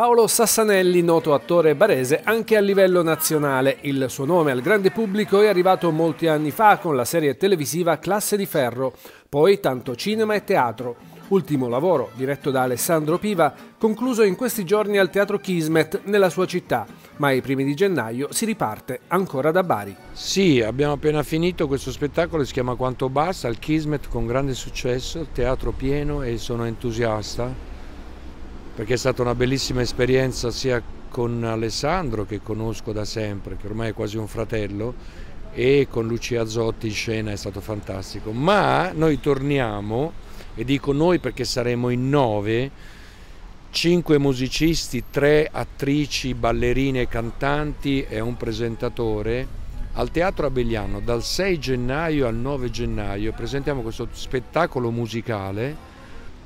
Paolo Sassanelli, noto attore barese anche a livello nazionale. Il suo nome al grande pubblico è arrivato molti anni fa con la serie televisiva Classe di Ferro, poi tanto cinema e teatro. Ultimo lavoro, diretto da Alessandro Piva, concluso in questi giorni al Teatro Kismet nella sua città, ma ai primi di gennaio si riparte ancora da Bari. Sì, abbiamo appena finito questo spettacolo, si chiama Quanto Basta, al Kismet con grande successo, teatro pieno e sono entusiasta perché è stata una bellissima esperienza sia con Alessandro che conosco da sempre, che ormai è quasi un fratello, e con Lucia Zotti in scena è stato fantastico. Ma noi torniamo, e dico noi perché saremo in nove, cinque musicisti, tre attrici, ballerine, cantanti e un presentatore al Teatro Abelliano dal 6 gennaio al 9 gennaio presentiamo questo spettacolo musicale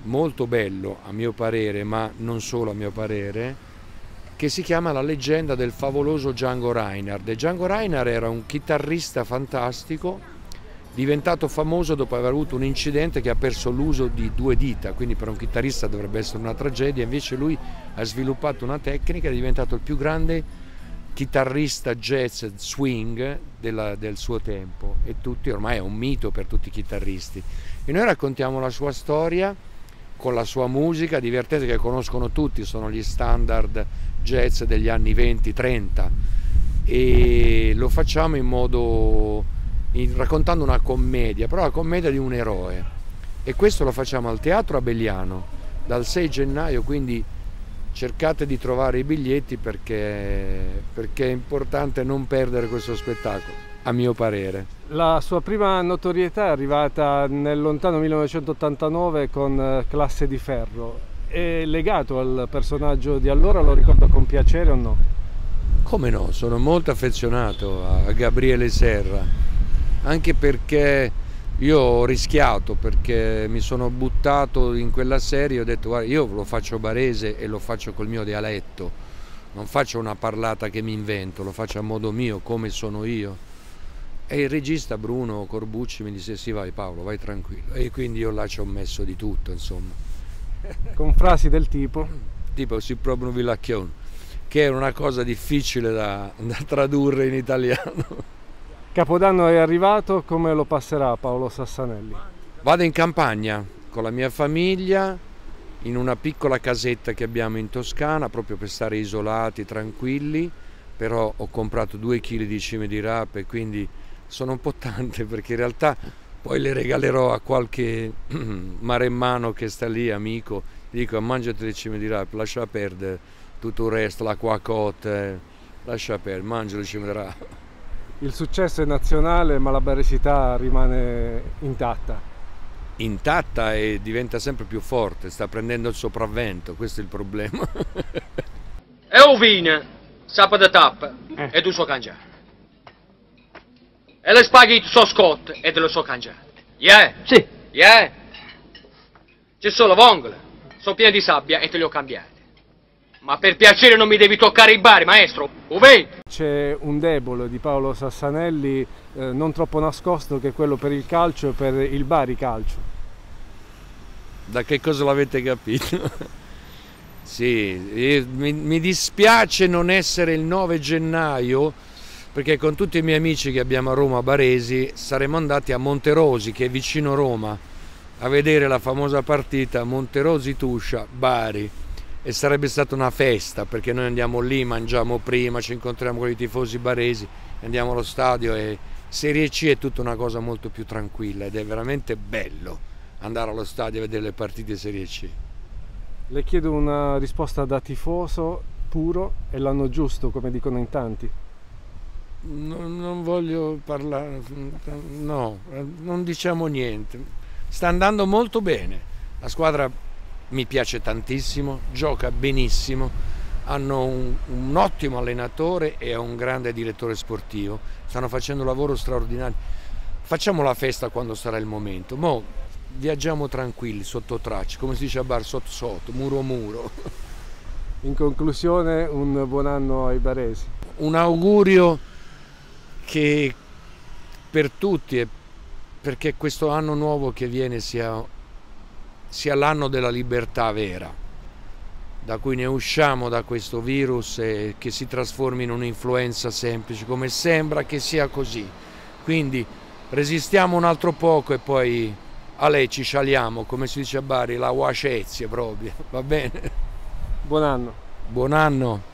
molto bello a mio parere, ma non solo a mio parere, che si chiama La leggenda del favoloso Django Reinhardt. Django Reinhardt era un chitarrista fantastico, diventato famoso dopo aver avuto un incidente che ha perso l'uso di due dita, quindi per un chitarrista dovrebbe essere una tragedia, invece lui ha sviluppato una tecnica, è diventato il più grande chitarrista jazz swing della, del suo tempo e tutti ormai è un mito per tutti i chitarristi. E noi raccontiamo la sua storia con la sua musica divertente che conoscono tutti, sono gli standard jazz degli anni 20-30 e lo facciamo in modo in, raccontando una commedia, però la commedia di un eroe. E questo lo facciamo al Teatro Abelliano dal 6 gennaio, quindi cercate di trovare i biglietti perché, perché è importante non perdere questo spettacolo a mio parere. La sua prima notorietà è arrivata nel lontano 1989 con eh, Classe di Ferro. È legato al personaggio di allora, lo ricordo con piacere o no? Come no, sono molto affezionato a Gabriele Serra, anche perché io ho rischiato, perché mi sono buttato in quella serie, ho detto guarda io lo faccio barese e lo faccio col mio dialetto, non faccio una parlata che mi invento, lo faccio a modo mio, come sono io e il regista Bruno Corbucci mi disse sì vai Paolo, vai tranquillo. E quindi io là ci ho messo di tutto, insomma. Con frasi del tipo? Tipo si proprio un villacchione, che era una cosa difficile da, da tradurre in italiano. Capodanno è arrivato, come lo passerà Paolo Sassanelli? Vado in campagna con la mia famiglia, in una piccola casetta che abbiamo in Toscana, proprio per stare isolati, tranquilli, però ho comprato due chili di cime di rape, quindi sono un po' tante perché in realtà poi le regalerò a qualche maremmano che sta lì, amico, gli dico mangiati le cime di rape, lascia perdere tutto il resto, l'acqua cotta, eh. lascia perdere, mangia le cime di rape. Il successo è nazionale ma la baresità rimane intatta. Intatta e diventa sempre più forte, sta prendendo il sopravvento, questo è il problema. e ovina, sappa da tappa, eh. e tu so cangiare. E le spaghetti sono scotte e te le so cangiate. Yeah? Sì. Yeah? C'è solo vongole, sono piene di sabbia e te le ho cambiate. Ma per piacere non mi devi toccare i bari, maestro, Uvè? C'è un debole di Paolo Sassanelli eh, non troppo nascosto che è quello per il calcio e per il Bari calcio. Da che cosa l'avete capito? sì, mi, mi dispiace non essere il 9 gennaio perché con tutti i miei amici che abbiamo a Roma, a Baresi, saremmo andati a Monterosi, che è vicino Roma, a vedere la famosa partita Monterosi-Tuscia, Bari. E sarebbe stata una festa, perché noi andiamo lì, mangiamo prima, ci incontriamo con i tifosi baresi, andiamo allo stadio e Serie C è tutta una cosa molto più tranquilla ed è veramente bello andare allo stadio a vedere le partite Serie C. Le chiedo una risposta da tifoso puro e l'anno giusto, come dicono in tanti non, non voglio parlare, no, non diciamo niente. Sta andando molto bene. La squadra mi piace tantissimo, gioca benissimo, hanno un, un, ottimo allenatore e un grande direttore sportivo, stanno facendo un lavoro straordinario. Facciamo la festa quando sarà il momento. Mo viaggiamo tranquilli, sotto traccia, come si dice a bar, sotto sotto, muro muro. In conclusione un buon anno ai baresi. Un augurio che per tutti e perché questo anno nuovo che viene sia, sia l'anno della libertà vera. da cui ne usciamo da questo virus e che si trasformi in un'influenza semplice, come sembra che sia così. Quindi resistiamo un altro poco e poi a lei ci scialiamo, come si dice a Bari, la wascezie proprio, va bene? Buon anno. Buon anno.